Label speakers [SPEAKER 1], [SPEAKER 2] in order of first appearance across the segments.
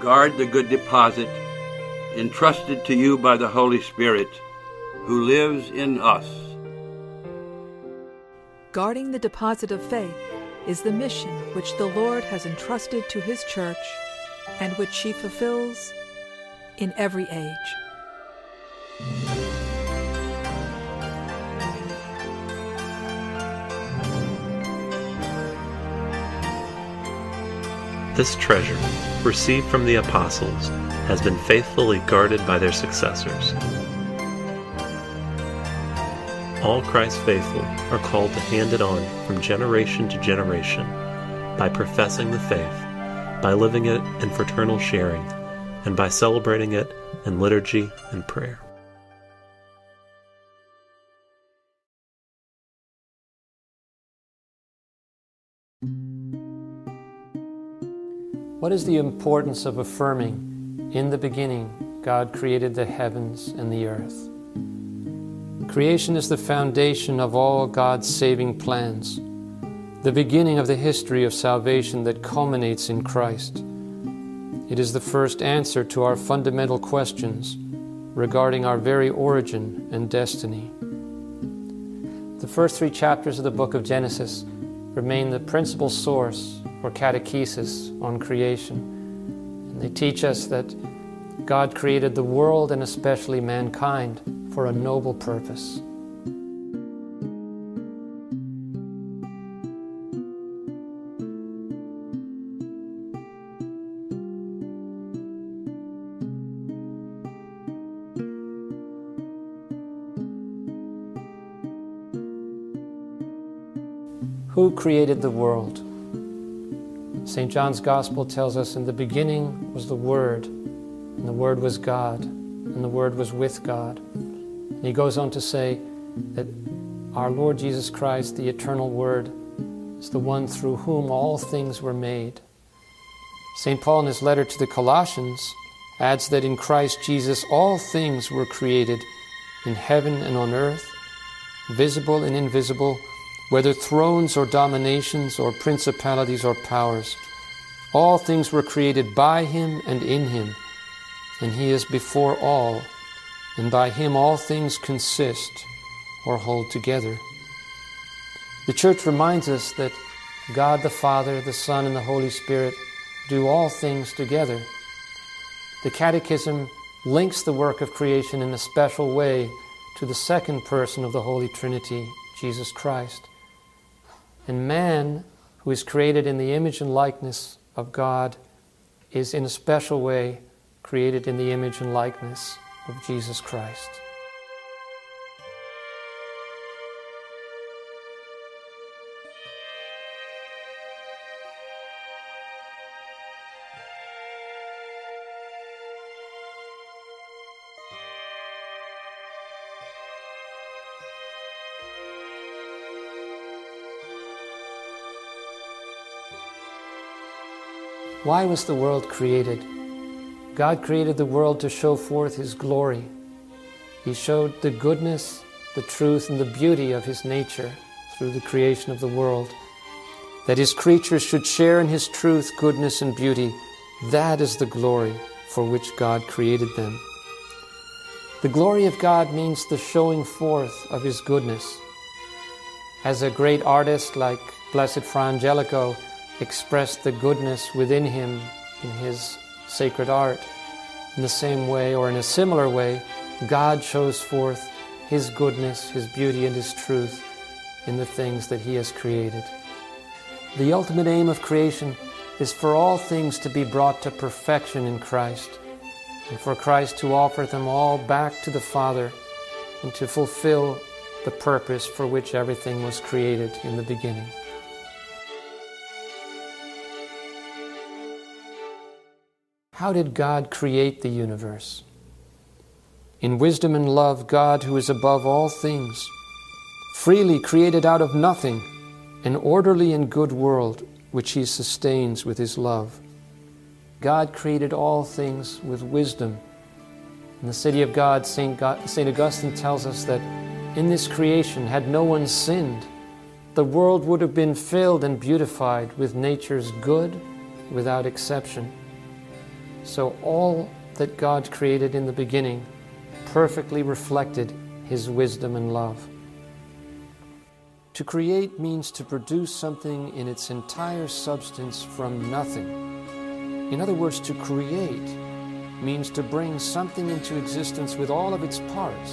[SPEAKER 1] guard the good deposit entrusted to you by the Holy Spirit who lives in us.
[SPEAKER 2] Guarding the deposit of faith is the mission which the Lord has entrusted to His church and which she fulfills in every age.
[SPEAKER 3] This treasure, received from the apostles, has been faithfully guarded by their successors. All Christ's faithful are called to hand it on from generation to generation by professing the faith, by living it in fraternal sharing, and by celebrating it in liturgy and prayer.
[SPEAKER 4] What is the importance of affirming, in the beginning, God created the heavens and the earth? Creation is the foundation of all God's saving plans, the beginning of the history of salvation that culminates in Christ. It is the first answer to our fundamental questions regarding our very origin and destiny. The first three chapters of the book of Genesis remain the principal source or catechesis on creation. And they teach us that God created the world and especially mankind for a noble purpose. Created the world? St. John's Gospel tells us in the beginning was the Word, and the Word was God, and the Word was with God. And he goes on to say that our Lord Jesus Christ, the eternal Word, is the one through whom all things were made. St. Paul, in his letter to the Colossians, adds that in Christ Jesus all things were created in heaven and on earth, visible and invisible whether thrones or dominations or principalities or powers. All things were created by him and in him, and he is before all, and by him all things consist or hold together. The Church reminds us that God the Father, the Son, and the Holy Spirit do all things together. The Catechism links the work of creation in a special way to the second person of the Holy Trinity, Jesus Christ. And man, who is created in the image and likeness of God, is in a special way created in the image and likeness of Jesus Christ. Why was the world created? God created the world to show forth His glory. He showed the goodness, the truth, and the beauty of His nature through the creation of the world. That His creatures should share in His truth, goodness, and beauty, that is the glory for which God created them. The glory of God means the showing forth of His goodness. As a great artist like Blessed Fra Angelico expressed the goodness within him in his sacred art. In the same way, or in a similar way, God shows forth His goodness, His beauty, and His truth in the things that He has created. The ultimate aim of creation is for all things to be brought to perfection in Christ, and for Christ to offer them all back to the Father and to fulfill the purpose for which everything was created in the beginning. How did God create the universe? In wisdom and love, God, who is above all things, freely created out of nothing an orderly and good world which He sustains with His love. God created all things with wisdom. In the city of God, St.. Augustine tells us that in this creation, had no one sinned, the world would have been filled and beautified with nature's good without exception. So all that God created in the beginning perfectly reflected His wisdom and love. To create means to produce something in its entire substance from nothing. In other words, to create means to bring something into existence with all of its parts.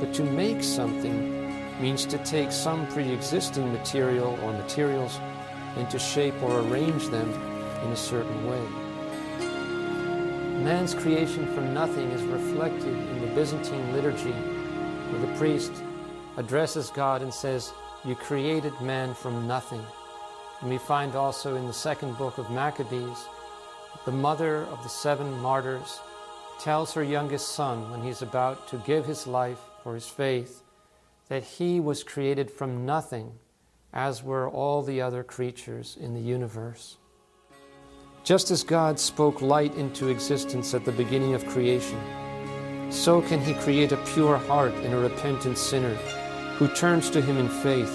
[SPEAKER 4] But to make something means to take some pre existing material or materials and to shape or arrange them in a certain way. Man's creation from nothing is reflected in the Byzantine liturgy, where the priest addresses God and says, You created man from nothing. And we find also in the second book of Maccabees, the mother of the seven martyrs tells her youngest son when he's about to give his life for his faith that he was created from nothing, as were all the other creatures in the universe. Just as God spoke light into existence at the beginning of creation, so can He create a pure heart in a repentant sinner who turns to Him in faith,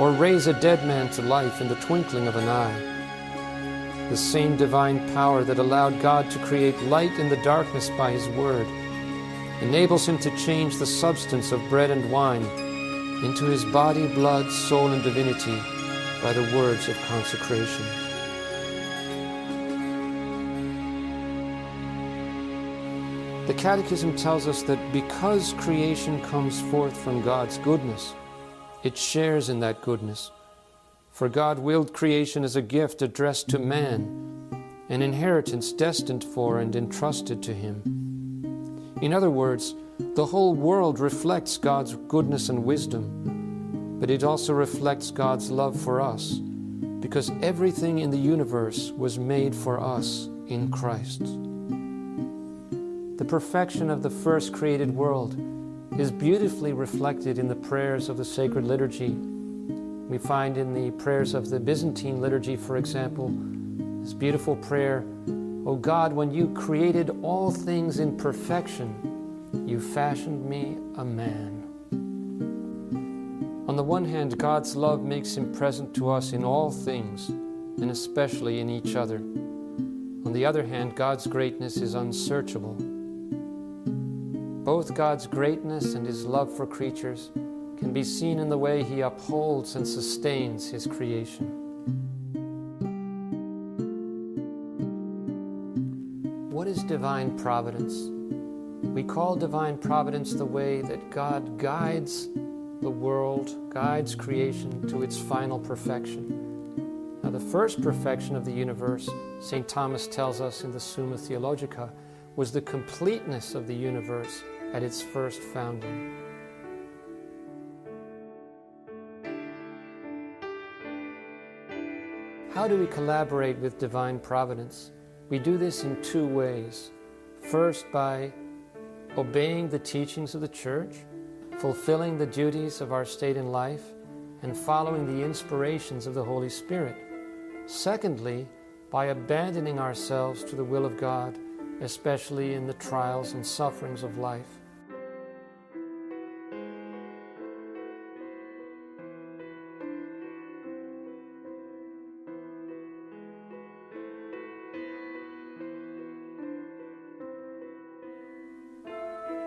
[SPEAKER 4] or raise a dead man to life in the twinkling of an eye. The same divine power that allowed God to create light in the darkness by His Word enables Him to change the substance of bread and wine into His body, blood, soul, and divinity by the words of consecration. The Catechism tells us that because creation comes forth from God's goodness, it shares in that goodness. For God willed creation as a gift addressed to man, an inheritance destined for and entrusted to him. In other words, the whole world reflects God's goodness and wisdom, but it also reflects God's love for us, because everything in the universe was made for us in Christ. The perfection of the first created world is beautifully reflected in the prayers of the sacred liturgy. We find in the prayers of the Byzantine liturgy, for example, this beautiful prayer O God, when you created all things in perfection, you fashioned me a man. On the one hand, God's love makes him present to us in all things, and especially in each other. On the other hand, God's greatness is unsearchable. Both God's greatness and his love for creatures can be seen in the way he upholds and sustains his creation. What is divine providence? We call divine providence the way that God guides the world, guides creation to its final perfection. Now, the first perfection of the universe, St. Thomas tells us in the Summa Theologica, was the completeness of the universe at its first founding. How do we collaborate with divine providence? We do this in two ways. First, by obeying the teachings of the church, fulfilling the duties of our state in life, and following the inspirations of the Holy Spirit. Secondly, by abandoning ourselves to the will of God, especially in the trials and sufferings of life.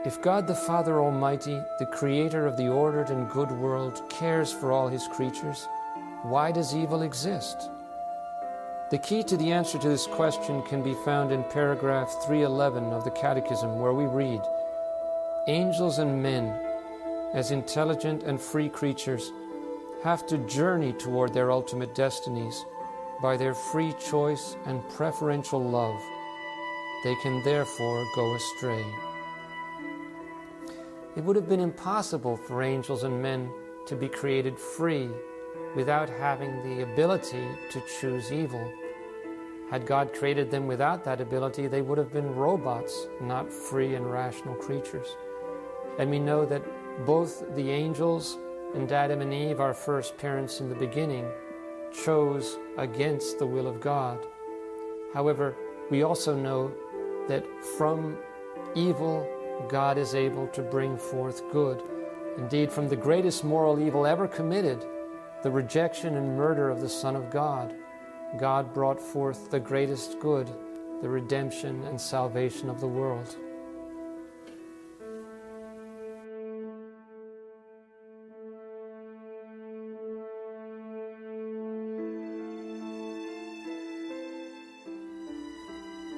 [SPEAKER 4] If God the Father Almighty, the creator of the ordered and good world, cares for all his creatures, why does evil exist? The key to the answer to this question can be found in paragraph 311 of the Catechism, where we read Angels and men, as intelligent and free creatures, have to journey toward their ultimate destinies by their free choice and preferential love. They can therefore go astray. It would have been impossible for angels and men to be created free without having the ability to choose evil. Had God created them without that ability, they would have been robots, not free and rational creatures. And we know that both the angels and Adam and Eve, our first parents in the beginning, chose against the will of God. However, we also know that from evil God is able to bring forth good. Indeed, from the greatest moral evil ever committed, the rejection and murder of the Son of God, God brought forth the greatest good, the redemption and salvation of the world.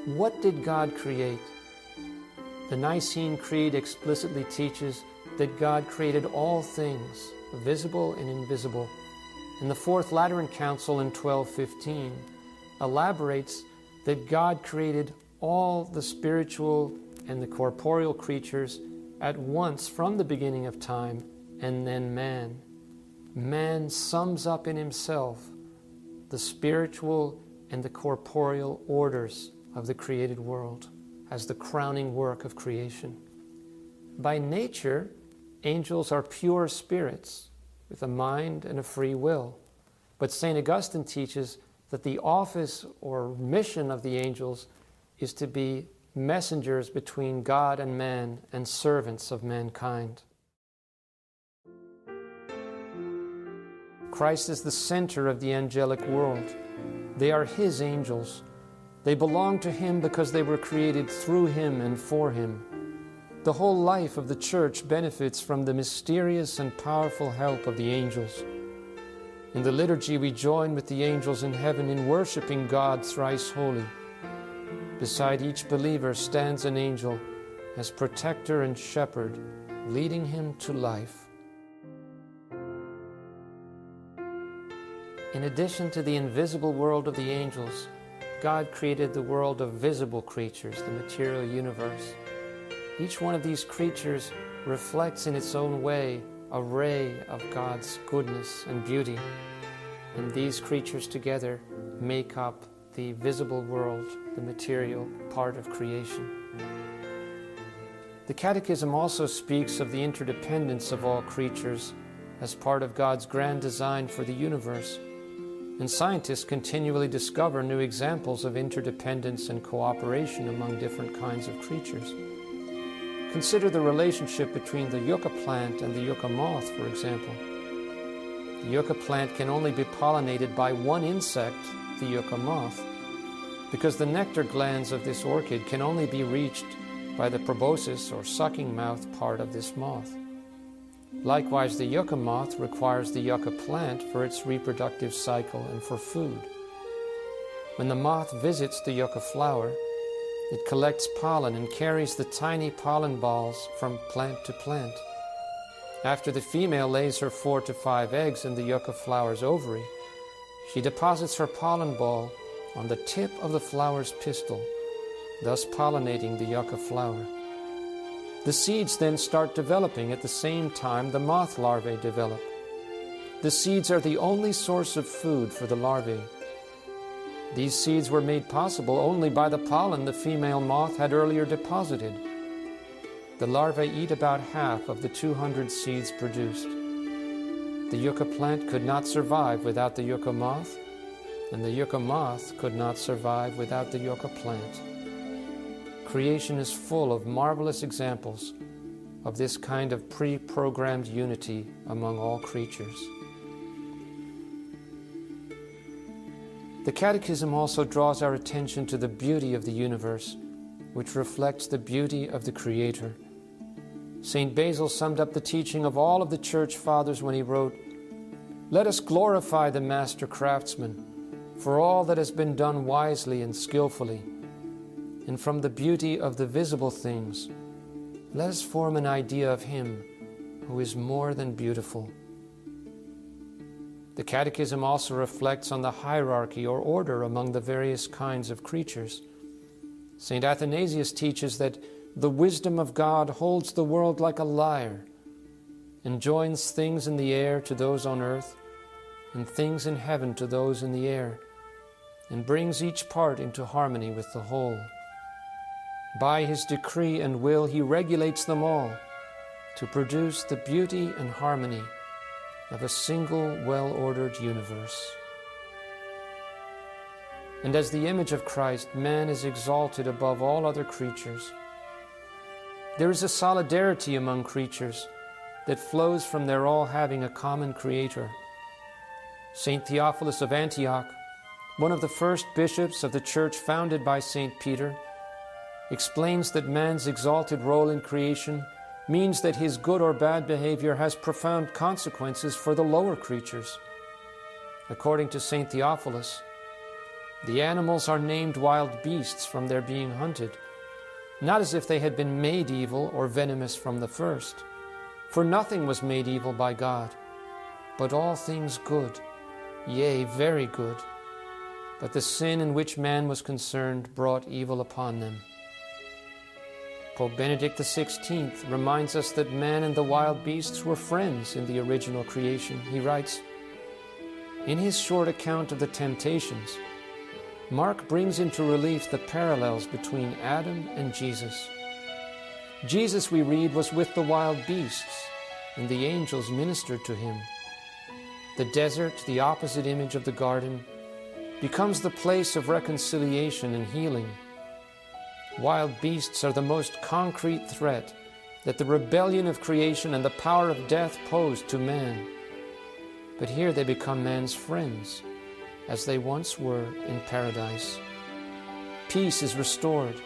[SPEAKER 4] What did God create? The Nicene Creed explicitly teaches that God created all things, visible and invisible. And the Fourth Lateran Council in 1215 elaborates that God created all the spiritual and the corporeal creatures at once from the beginning of time, and then man. Man sums up in himself the spiritual and the corporeal orders of the created world as the crowning work of creation. By nature, angels are pure spirits with a mind and a free will. But St. Augustine teaches that the office or mission of the angels is to be messengers between God and man and servants of mankind. Christ is the center of the angelic world. They are His angels they belong to Him because they were created through Him and for Him. The whole life of the church benefits from the mysterious and powerful help of the angels. In the liturgy, we join with the angels in heaven in worshiping God thrice holy. Beside each believer stands an angel as protector and shepherd, leading him to life. In addition to the invisible world of the angels, God created the world of visible creatures, the material universe. Each one of these creatures reflects in its own way a ray of God's goodness and beauty. And these creatures together make up the visible world, the material part of creation. The Catechism also speaks of the interdependence of all creatures as part of God's grand design for the universe and scientists continually discover new examples of interdependence and cooperation among different kinds of creatures. Consider the relationship between the yucca plant and the yucca moth, for example. The yucca plant can only be pollinated by one insect, the yucca moth, because the nectar glands of this orchid can only be reached by the proboscis or sucking mouth part of this moth. Likewise, the yucca moth requires the yucca plant for its reproductive cycle and for food. When the moth visits the yucca flower, it collects pollen and carries the tiny pollen balls from plant to plant. After the female lays her four to five eggs in the yucca flower's ovary, she deposits her pollen ball on the tip of the flower's pistil, thus pollinating the yucca flower. The seeds then start developing at the same time the moth larvae develop. The seeds are the only source of food for the larvae. These seeds were made possible only by the pollen the female moth had earlier deposited. The larvae eat about half of the 200 seeds produced. The yucca plant could not survive without the yucca moth, and the yucca moth could not survive without the yucca plant. Creation is full of marvelous examples of this kind of pre programmed unity among all creatures. The Catechism also draws our attention to the beauty of the universe, which reflects the beauty of the Creator. St. Basil summed up the teaching of all of the Church Fathers when he wrote, Let us glorify the Master Craftsman for all that has been done wisely and skillfully and from the beauty of the visible things, let us form an idea of Him who is more than beautiful. The Catechism also reflects on the hierarchy or order among the various kinds of creatures. St. Athanasius teaches that the wisdom of God holds the world like a lyre and joins things in the air to those on earth and things in heaven to those in the air and brings each part into harmony with the whole. By his decree and will, he regulates them all to produce the beauty and harmony of a single, well ordered universe. And as the image of Christ, man is exalted above all other creatures. There is a solidarity among creatures that flows from their all having a common Creator. St. Theophilus of Antioch one of the first bishops of the church founded by St. Peter, explains that man's exalted role in creation means that his good or bad behavior has profound consequences for the lower creatures. According to St. Theophilus, the animals are named wild beasts from their being hunted, not as if they had been made evil or venomous from the first. For nothing was made evil by God, but all things good, yea, very good. But the sin in which man was concerned brought evil upon them. Pope Benedict XVI reminds us that man and the wild beasts were friends in the original creation. He writes In his short account of the temptations, Mark brings into relief the parallels between Adam and Jesus. Jesus, we read, was with the wild beasts, and the angels ministered to him. The desert, the opposite image of the garden, becomes the place of reconciliation and healing Wild beasts are the most concrete threat that the rebellion of creation and the power of death pose to man. But here they become man's friends, as they once were in paradise. Peace is restored,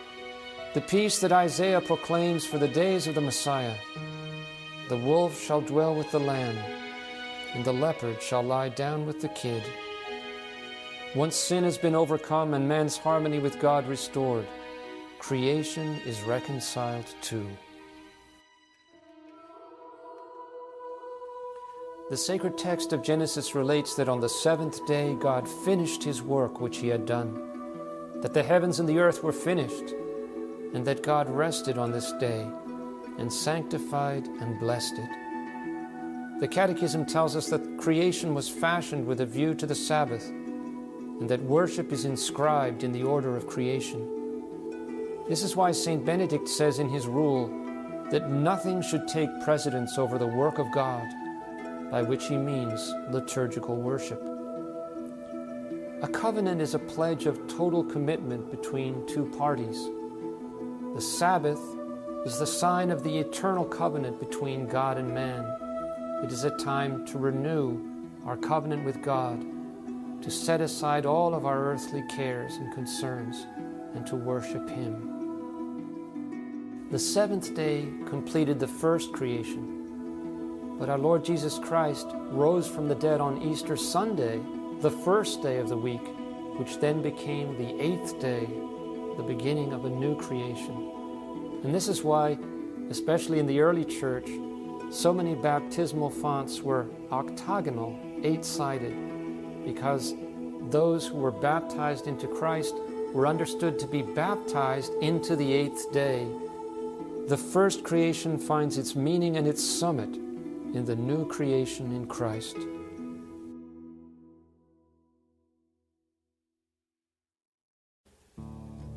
[SPEAKER 4] the peace that Isaiah proclaims for the days of the Messiah. The wolf shall dwell with the lamb, and the leopard shall lie down with the kid. Once sin has been overcome and man's harmony with God restored, creation is reconciled to. The sacred text of Genesis relates that on the seventh day God finished his work which he had done, that the heavens and the earth were finished, and that God rested on this day and sanctified and blessed it. The Catechism tells us that creation was fashioned with a view to the Sabbath, and that worship is inscribed in the order of creation. This is why St. Benedict says in his rule that nothing should take precedence over the work of God, by which he means liturgical worship. A covenant is a pledge of total commitment between two parties. The Sabbath is the sign of the eternal covenant between God and man. It is a time to renew our covenant with God, to set aside all of our earthly cares and concerns, and to worship Him. The seventh day completed the first creation. But our Lord Jesus Christ rose from the dead on Easter Sunday, the first day of the week, which then became the eighth day, the beginning of a new creation. And this is why, especially in the early church, so many baptismal fonts were octagonal, eight sided, because those who were baptized into Christ were understood to be baptized into the eighth day the first creation finds its meaning and its summit in the new creation in Christ.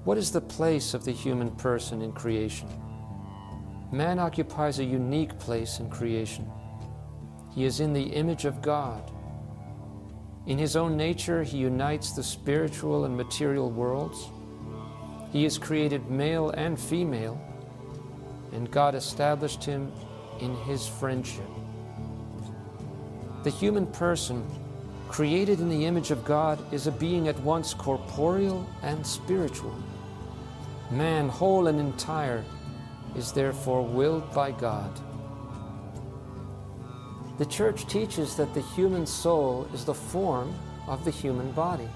[SPEAKER 4] What is the place of the human person in creation? Man occupies a unique place in creation. He is in the image of God. In his own nature, he unites the spiritual and material worlds. He is created male and female and God established him in his friendship. The human person, created in the image of God, is a being at once corporeal and spiritual. Man, whole and entire, is therefore willed by God. The Church teaches that the human soul is the form of the human body.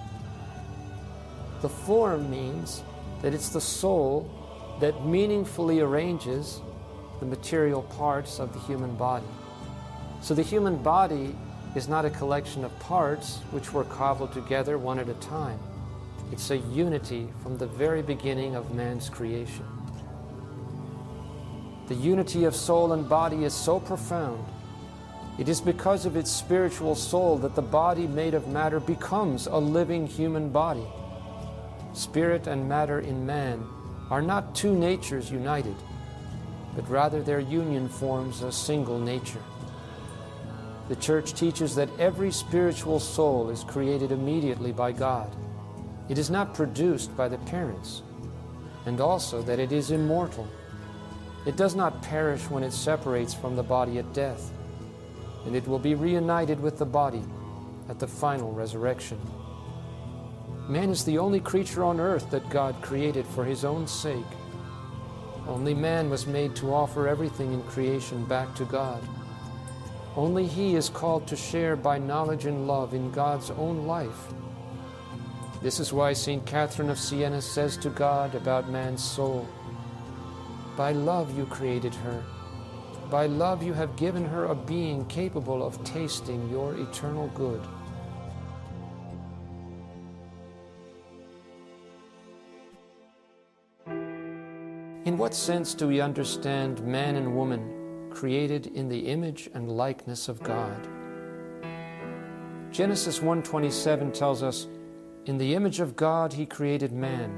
[SPEAKER 4] The form means that it's the soul that meaningfully arranges the material parts of the human body. So the human body is not a collection of parts which were cobbled together one at a time. It's a unity from the very beginning of man's creation. The unity of soul and body is so profound. It is because of its spiritual soul that the body made of matter becomes a living human body. Spirit and matter in man are not two natures united, but rather their union forms a single nature. The Church teaches that every spiritual soul is created immediately by God. It is not produced by the parents, and also that it is immortal. It does not perish when it separates from the body at death, and it will be reunited with the body at the final resurrection. Man is the only creature on earth that God created for his own sake. Only man was made to offer everything in creation back to God. Only he is called to share by knowledge and love in God's own life. This is why St. Catherine of Siena says to God about man's soul By love you created her. By love you have given her a being capable of tasting your eternal good. What sense do we understand man and woman created in the image and likeness of God? Genesis 1:27 tells us, "In the image of God he created man;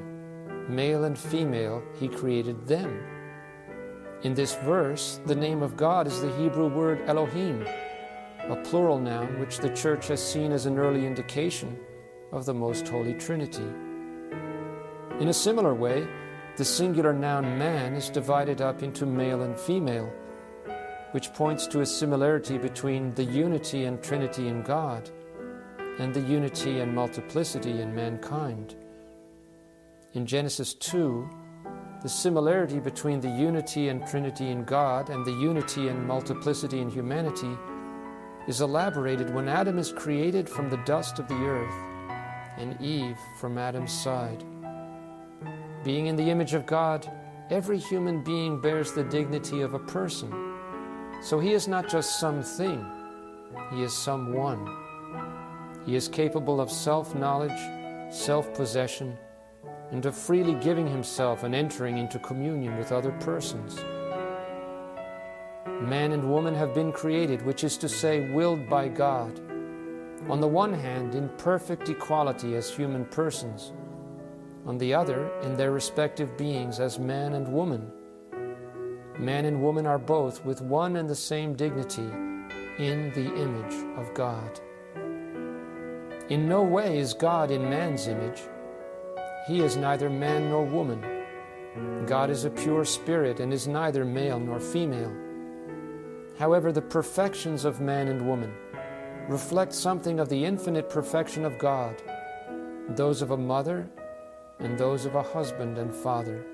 [SPEAKER 4] male and female he created them." In this verse, the name of God is the Hebrew word Elohim, a plural noun which the church has seen as an early indication of the most holy Trinity. In a similar way, the singular noun man is divided up into male and female, which points to a similarity between the unity and trinity in God and the unity and multiplicity in mankind. In Genesis 2, the similarity between the unity and trinity in God and the unity and multiplicity in humanity is elaborated when Adam is created from the dust of the earth and Eve from Adam's side. Being in the image of God, every human being bears the dignity of a person. So he is not just something, he is someone. He is capable of self knowledge, self possession, and of freely giving himself and entering into communion with other persons. Man and woman have been created, which is to say, willed by God. On the one hand, in perfect equality as human persons on the other, in their respective beings as man and woman. Man and woman are both with one and the same dignity in the image of God. In no way is God in man's image. He is neither man nor woman. God is a pure spirit and is neither male nor female. However, the perfections of man and woman reflect something of the infinite perfection of God, those of a mother and those of a husband and father.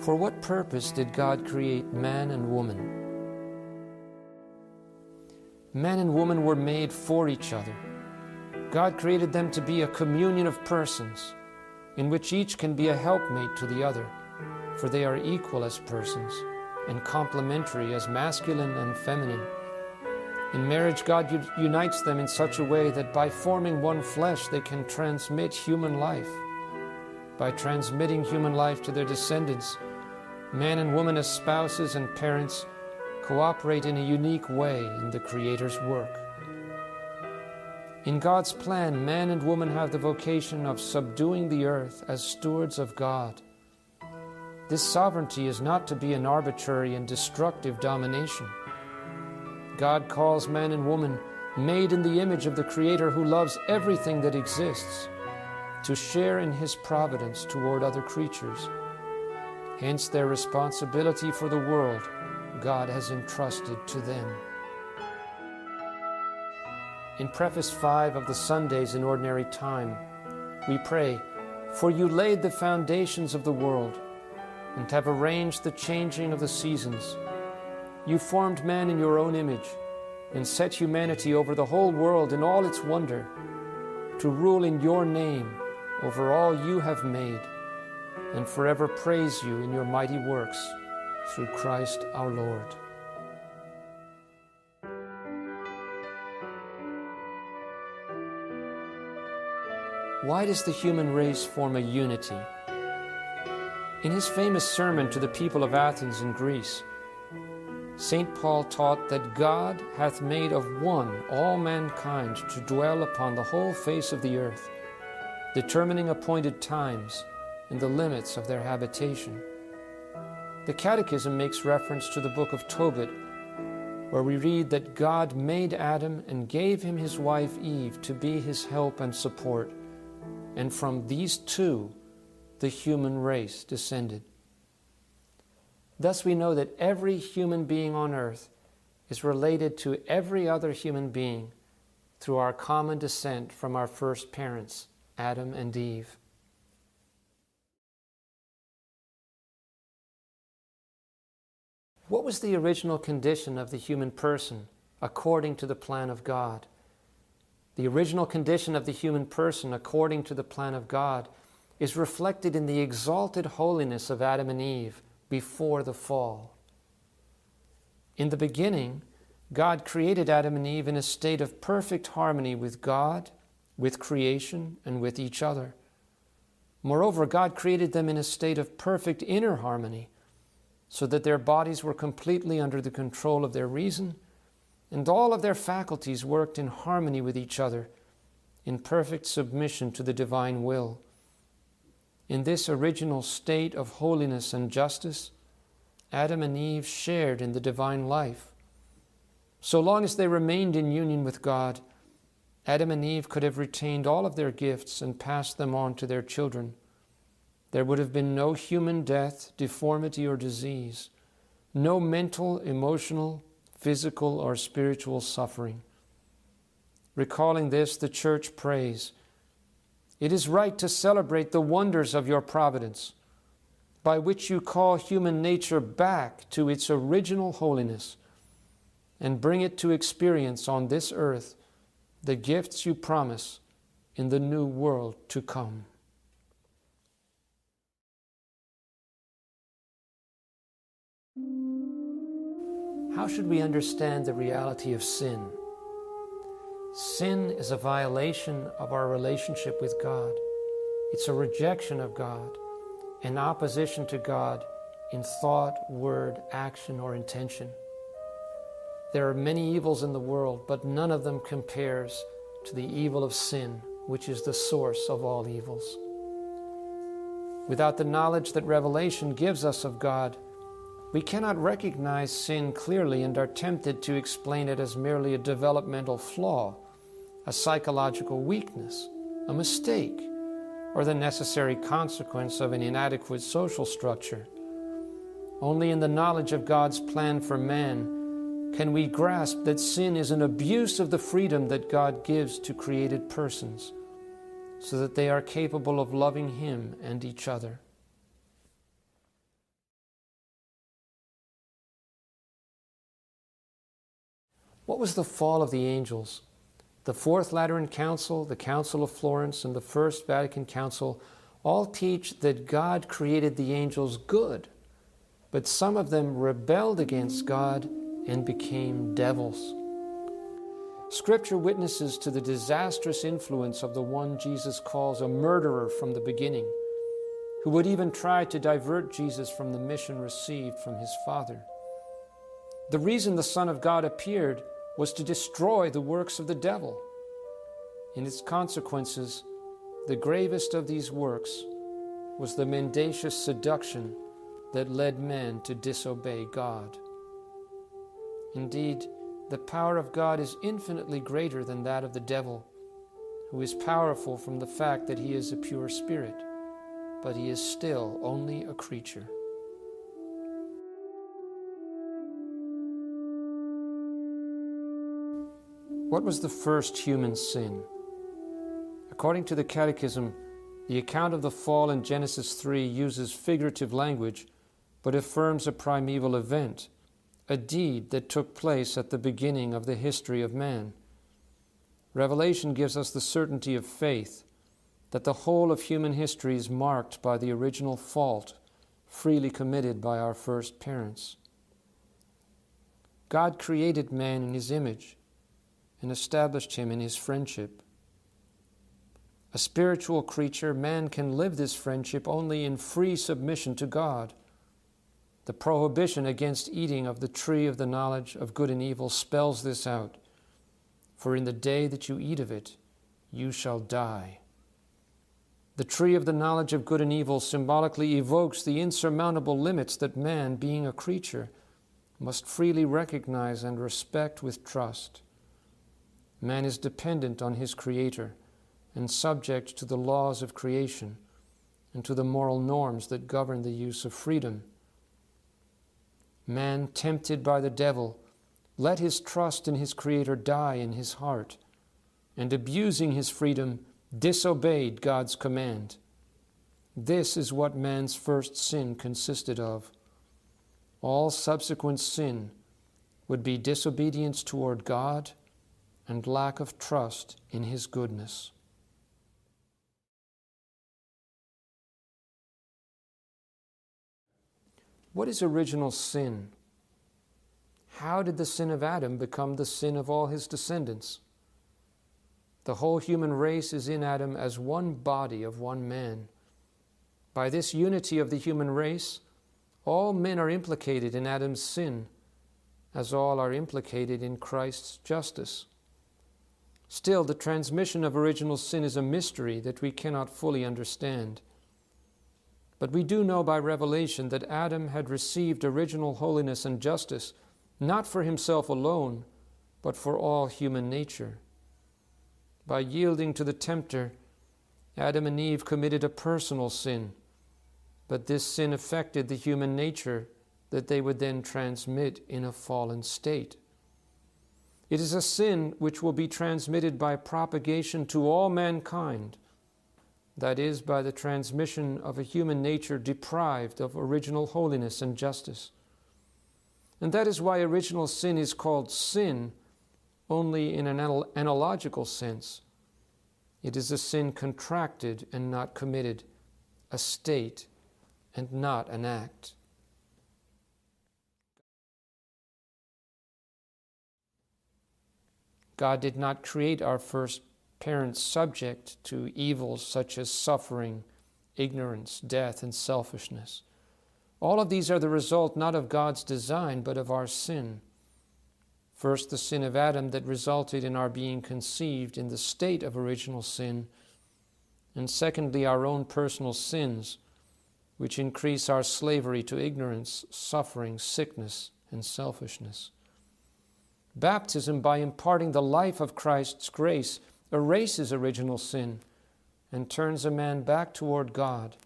[SPEAKER 4] For what purpose did God create man and woman? Man and woman were made for each other. God created them to be a communion of persons in which each can be a helpmate to the other, for they are equal as persons and complementary as masculine and feminine. In marriage, God unites them in such a way that by forming one flesh, they can transmit human life. By transmitting human life to their descendants, man and woman, as spouses and parents, cooperate in a unique way in the Creator's work. In God's plan, man and woman have the vocation of subduing the earth as stewards of God. This sovereignty is not to be an arbitrary and destructive domination. God calls man and woman, made in the image of the Creator who loves everything that exists, to share in His providence toward other creatures. Hence, their responsibility for the world God has entrusted to them. In Preface 5 of the Sundays in Ordinary Time, we pray, For you laid the foundations of the world, and have arranged the changing of the seasons. You formed man in your own image, and set humanity over the whole world in all its wonder, to rule in your name over all you have made, and forever praise you in your mighty works, through Christ our Lord. Why does the human race form a unity? In his famous sermon to the people of Athens in Greece, St. Paul taught that God hath made of one all mankind to dwell upon the whole face of the earth, determining appointed times and the limits of their habitation. The Catechism makes reference to the book of Tobit, where we read that God made Adam and gave him his wife Eve to be his help and support and from these two the human race descended. Thus, we know that every human being on earth is related to every other human being through our common descent from our first parents, Adam and Eve. What was the original condition of the human person according to the plan of God? The original condition of the human person according to the plan of God is reflected in the exalted holiness of Adam and Eve before the fall. In the beginning, God created Adam and Eve in a state of perfect harmony with God, with creation, and with each other. Moreover, God created them in a state of perfect inner harmony, so that their bodies were completely under the control of their reason, and all of their faculties worked in harmony with each other, in perfect submission to the divine will. In this original state of holiness and justice, Adam and Eve shared in the divine life. So long as they remained in union with God, Adam and Eve could have retained all of their gifts and passed them on to their children. There would have been no human death, deformity, or disease, no mental, emotional, physical, or spiritual suffering. Recalling this, the church prays it is right to celebrate the wonders of your providence, by which you call human nature back to its original holiness and bring it to experience on this earth the gifts you promise in the new world to come. How should we understand the reality of sin? Sin is a violation of our relationship with God. It's a rejection of God, an opposition to God in thought, word, action, or intention. There are many evils in the world, but none of them compares to the evil of sin, which is the source of all evils. Without the knowledge that revelation gives us of God, we cannot recognize sin clearly and are tempted to explain it as merely a developmental flaw, a psychological weakness, a mistake, or the necessary consequence of an inadequate social structure. Only in the knowledge of God's plan for man can we grasp that sin is an abuse of the freedom that God gives to created persons so that they are capable of loving Him and each other. What was the fall of the angels? The Fourth Lateran Council, the Council of Florence, and the First Vatican Council all teach that God created the angels good, but some of them rebelled against God and became devils. Scripture witnesses to the disastrous influence of the one Jesus calls a murderer from the beginning, who would even try to divert Jesus from the mission received from his Father. The reason the Son of God appeared was to destroy the works of the devil. In its consequences, the gravest of these works was the mendacious seduction that led men to disobey God. Indeed, the power of God is infinitely greater than that of the devil, who is powerful from the fact that he is a pure spirit, but he is still only a creature. What was the first human sin? According to the Catechism, the account of the fall in Genesis 3 uses figurative language but affirms a primeval event, a deed that took place at the beginning of the history of man. Revelation gives us the certainty of faith that the whole of human history is marked by the original fault freely committed by our first parents. God created man in his image and established him in his friendship. A spiritual creature, man can live this friendship only in free submission to God. The prohibition against eating of the tree of the knowledge of good and evil spells this out. For in the day that you eat of it, you shall die. The tree of the knowledge of good and evil symbolically evokes the insurmountable limits that man, being a creature, must freely recognize and respect with trust. Man is dependent on his Creator, and subject to the laws of creation and to the moral norms that govern the use of freedom. Man, tempted by the devil, let his trust in his Creator die in his heart, and abusing his freedom, disobeyed God's command. This is what man's first sin consisted of. All subsequent sin would be disobedience toward God and lack of trust in His goodness. What is original sin? How did the sin of Adam become the sin of all his descendants? The whole human race is in Adam as one body of one man. By this unity of the human race, all men are implicated in Adam's sin, as all are implicated in Christ's justice. Still, the transmission of original sin is a mystery that we cannot fully understand. But we do know by revelation that Adam had received original holiness and justice, not for himself alone, but for all human nature. By yielding to the tempter, Adam and Eve committed a personal sin, but this sin affected the human nature that they would then transmit in a fallen state. It is a sin which will be transmitted by propagation to all mankind that is, by the transmission of a human nature deprived of original holiness and justice. And that is why original sin is called sin only in an analogical sense. It is a sin contracted and not committed, a state and not an act. God did not create our first parents subject to evils such as suffering, ignorance, death, and selfishness. All of these are the result not of God's design, but of our sin. First, the sin of Adam that resulted in our being conceived in the state of original sin. And secondly, our own personal sins, which increase our slavery to ignorance, suffering, sickness, and selfishness. Baptism, by imparting the life of Christ's grace, erases original sin and turns a man back toward God.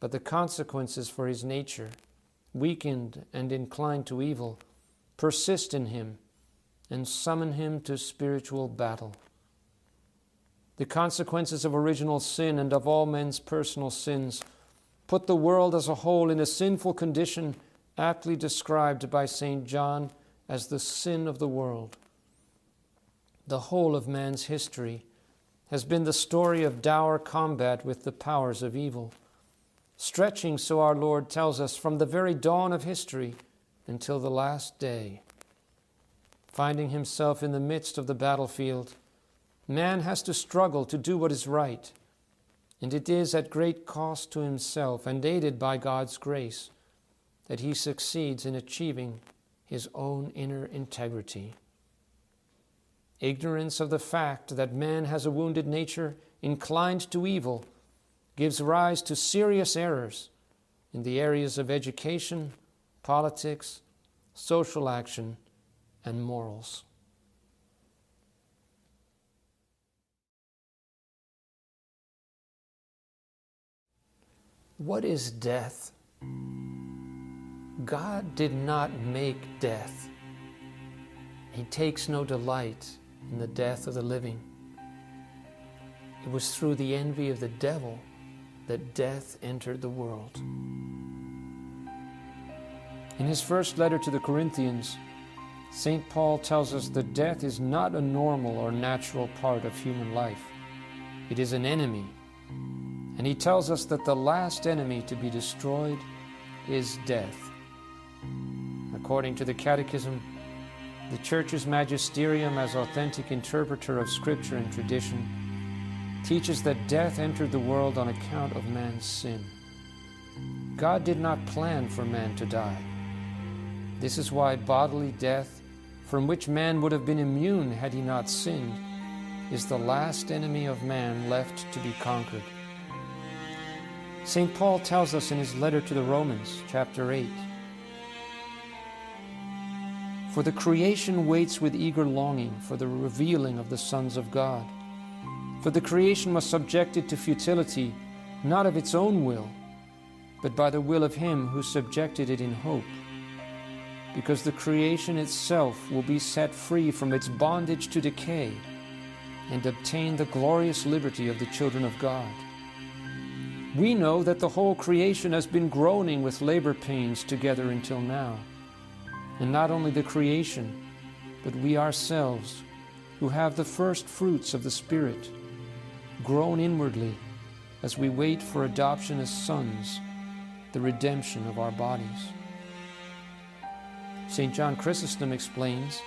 [SPEAKER 4] But the consequences for his nature, weakened and inclined to evil, persist in him and summon him to spiritual battle. The consequences of original sin and of all men's personal sins put the world as a whole in a sinful condition, aptly described by St. John as the sin of the world the whole of man's history has been the story of dour combat with the powers of evil, stretching, so our Lord tells us, from the very dawn of history until the last day. Finding himself in the midst of the battlefield, man has to struggle to do what is right, and it is at great cost to himself and aided by God's grace that he succeeds in achieving his own inner integrity. Ignorance of the fact that man has a wounded nature inclined to evil gives rise to serious errors in the areas of education, politics, social action, and morals. What is death? God did not make death. He takes no delight in the death of the living. It was through the envy of the devil that death entered the world. In his first letter to the Corinthians, St. Paul tells us that death is not a normal or natural part of human life, it is an enemy. And he tells us that the last enemy to be destroyed is death. According to the Catechism, the Church's magisterium, as authentic interpreter of Scripture and tradition, teaches that death entered the world on account of man's sin. God did not plan for man to die. This is why bodily death, from which man would have been immune had he not sinned, is the last enemy of man left to be conquered. St. Paul tells us in his letter to the Romans, chapter 8 for the creation waits with eager longing for the revealing of the sons of God. For the creation was subjected to futility, not of its own will, but by the will of Him who subjected it in hope. Because the creation itself will be set free from its bondage to decay and obtain the glorious liberty of the children of God. We know that the whole creation has been groaning with labor pains together until now. And not only the creation, but we ourselves, who have the first fruits of the Spirit, groan inwardly as we wait for adoption as sons, the redemption of our bodies. St. John Chrysostom explains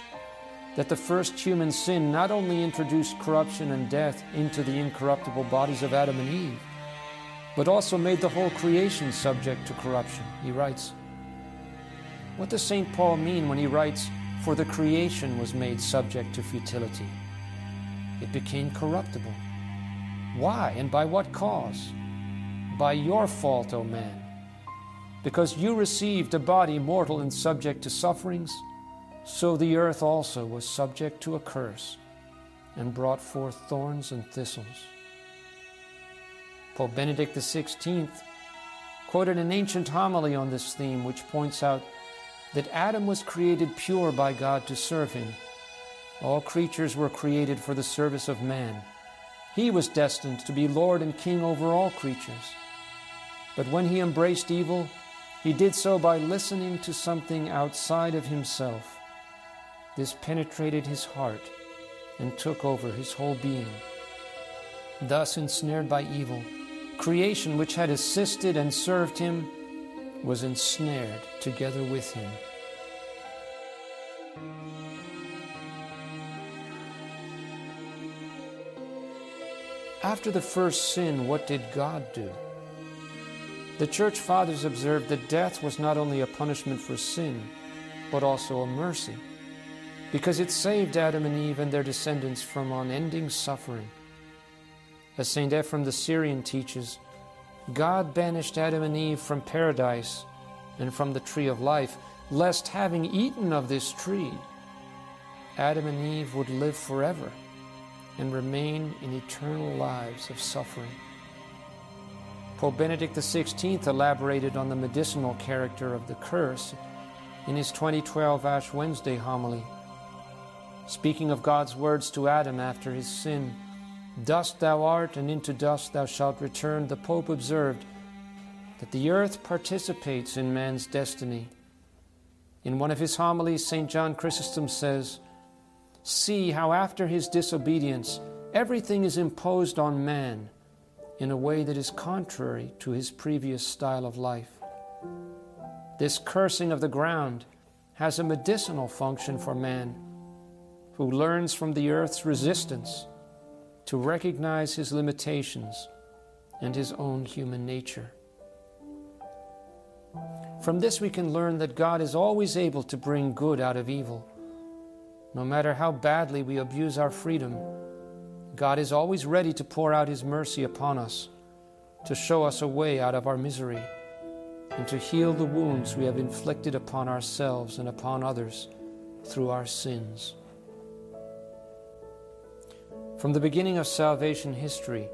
[SPEAKER 4] that the first human sin not only introduced corruption and death into the incorruptible bodies of Adam and Eve, but also made the whole creation subject to corruption. He writes, What does St. Paul mean when he writes, For the creation was made subject to futility? It became corruptible. Why and by what cause? By your fault, O man. Because you received a body mortal and subject to sufferings, so the earth also was subject to a curse and brought forth thorns and thistles. Pope Benedict XVI quoted an ancient homily on this theme, which points out that Adam was created pure by God to serve him. All creatures were created for the service of man. He was destined to be Lord and King over all creatures. But when he embraced evil, he did so by listening to something outside of himself. This penetrated his heart and took over his whole being. Thus, ensnared by evil, creation which had assisted and served him was ensnared together with him. After the first sin, what did God do? The Church Fathers observed that death was not only a punishment for sin, but also a mercy, because it saved Adam and Eve and their descendants from unending suffering. As St. Ephrem the Syrian teaches, God banished Adam and Eve from paradise and from the tree of life, lest having eaten of this tree, Adam and Eve would live forever and remain in eternal lives of suffering. Pope Benedict XVI elaborated on the medicinal character of the curse in his 2012 Ash Wednesday homily. Speaking of God's words to Adam after his sin, Dust thou art, and into dust thou shalt return, the Pope observed that the earth participates in man's destiny. In one of his homilies, St. John Chrysostom says, See how after his disobedience, everything is imposed on man in a way that is contrary to his previous style of life. This cursing of the ground has a medicinal function for man, who learns from the earth's resistance to recognize his limitations and his own human nature. From this, we can learn that God is always able to bring good out of evil. No matter how badly we abuse our freedom, God is always ready to pour out His mercy upon us, to show us a way out of our misery, and to heal the wounds we have inflicted upon ourselves and upon others through our sins. From the beginning of salvation history,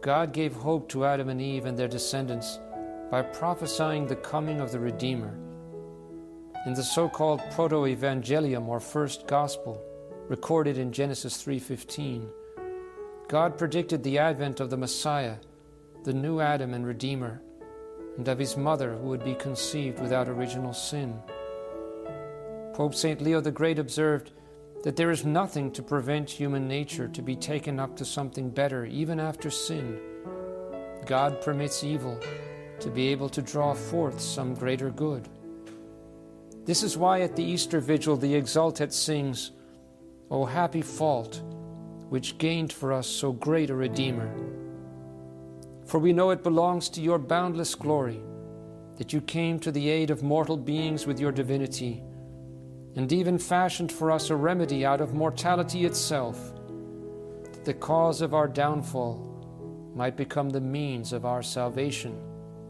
[SPEAKER 4] God gave hope to Adam and Eve and their descendants by prophesying the coming of the Redeemer. In the so-called proto-evangelium or first gospel, recorded in Genesis 3:15, God predicted the advent of the Messiah, the new Adam and Redeemer, and of his mother who would be conceived without original sin. Pope St. Leo the Great observed that there is nothing to prevent human nature to be taken up to something better even after sin. God permits evil to be able to draw forth some greater good. This is why at the Easter Vigil the Exultet sings, O happy fault, which gained for us so great a Redeemer. For we know it belongs to your boundless glory that you came to the aid of mortal beings with your divinity and even fashioned for us a remedy out of mortality itself, that the cause of our downfall might become the means of our salvation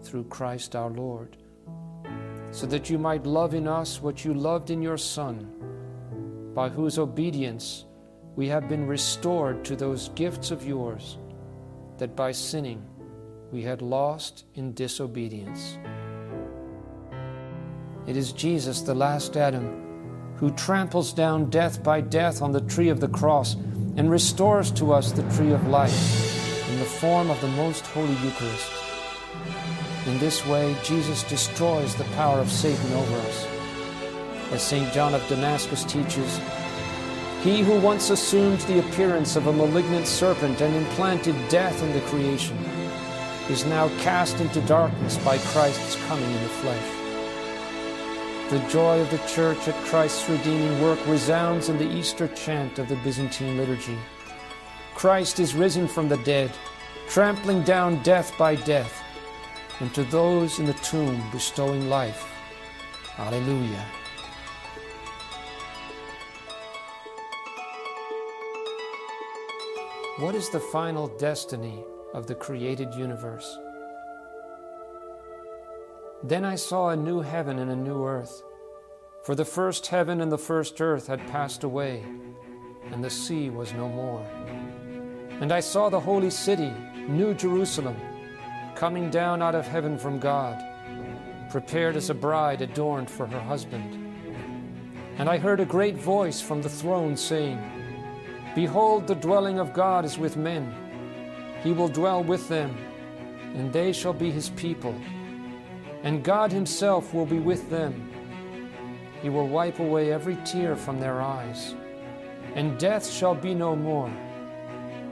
[SPEAKER 4] through Christ our Lord, so that you might love in us what you loved in your Son, by whose obedience we have been restored to those gifts of yours that by sinning we had lost in disobedience. It is Jesus, the last Adam, who tramples down death by death on the tree of the cross and restores to us the tree of life in the form of the most holy Eucharist. In this way, Jesus destroys the power of Satan over us. As St. John of Damascus teaches, he who once assumed the appearance of a malignant serpent and implanted death in the creation is now cast into darkness by Christ's coming in the flesh. The joy of the Church at Christ's redeeming work resounds in the Easter chant of the Byzantine liturgy. Christ is risen from the dead, trampling down death by death, and to those in the tomb bestowing life. Alleluia. What is the final destiny of the created universe? Then I saw a new heaven and a new earth. For the first heaven and the first earth had passed away, and the sea was no more. And I saw the holy city, New Jerusalem, coming down out of heaven from God, prepared as a bride adorned for her husband. And I heard a great voice from the throne saying, Behold, the dwelling of God is with men. He will dwell with them, and they shall be his people and God Himself will be with them. He will wipe away every tear from their eyes, and death shall be no more.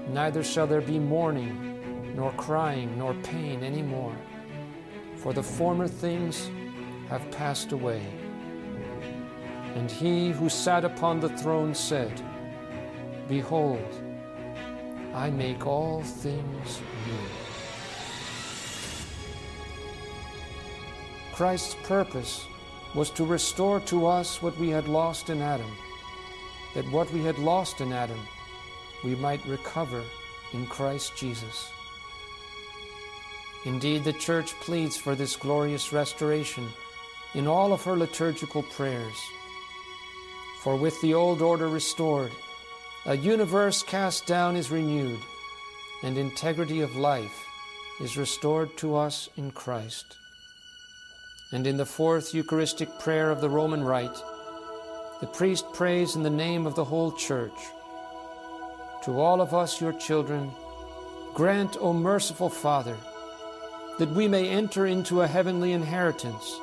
[SPEAKER 4] Neither shall there be mourning, nor crying, nor pain any more, for the former things have passed away. And he who sat upon the throne said, Behold, I make all things new. Christ's purpose was to restore to us what we had lost in Adam, that what we had lost in Adam we might recover in Christ Jesus. Indeed, the Church pleads for this glorious restoration in all of her liturgical prayers. For with the old order restored, a universe cast down is renewed, and integrity of life is restored to us in Christ. And in the fourth Eucharistic prayer of the Roman Rite, the priest prays in the name of the whole Church. To all of us, your children, grant, O merciful Father, that we may enter into a heavenly inheritance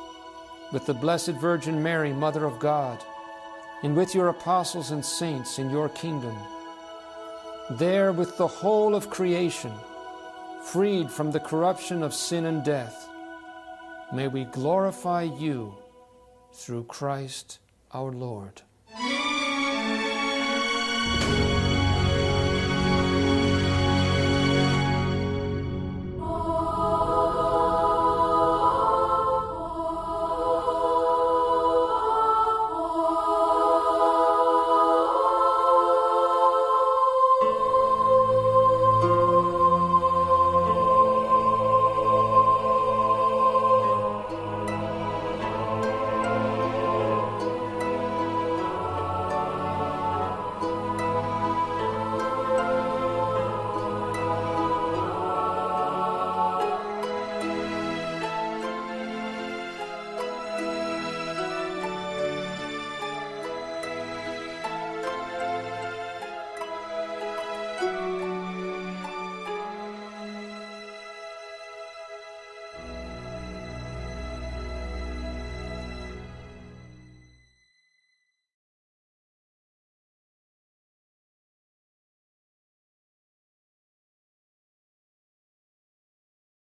[SPEAKER 4] with the Blessed Virgin Mary, Mother of God, and with your apostles and saints in your kingdom. There, with the whole of creation, freed from the corruption of sin and death, May we glorify you through Christ our Lord.